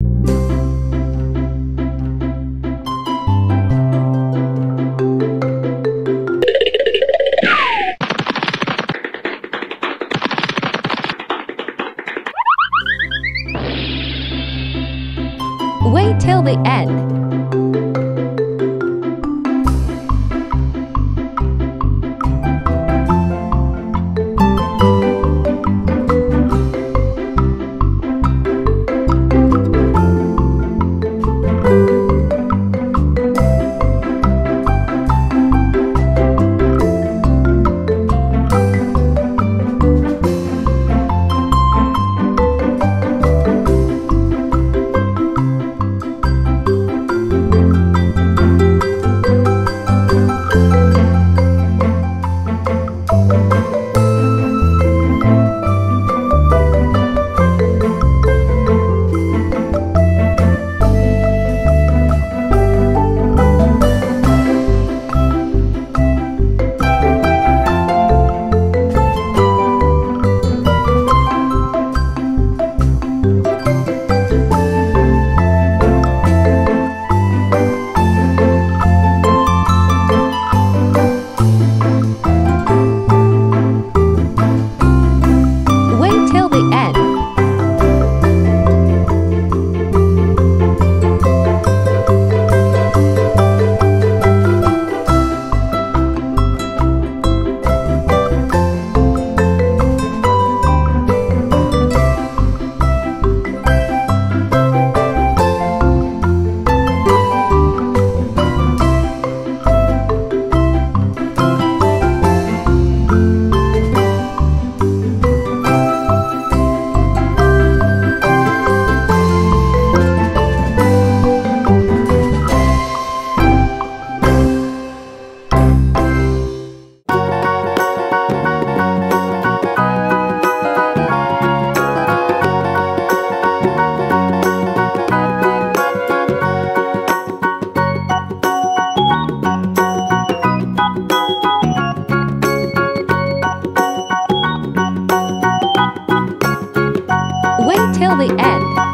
Wait till the end. Wait till the end.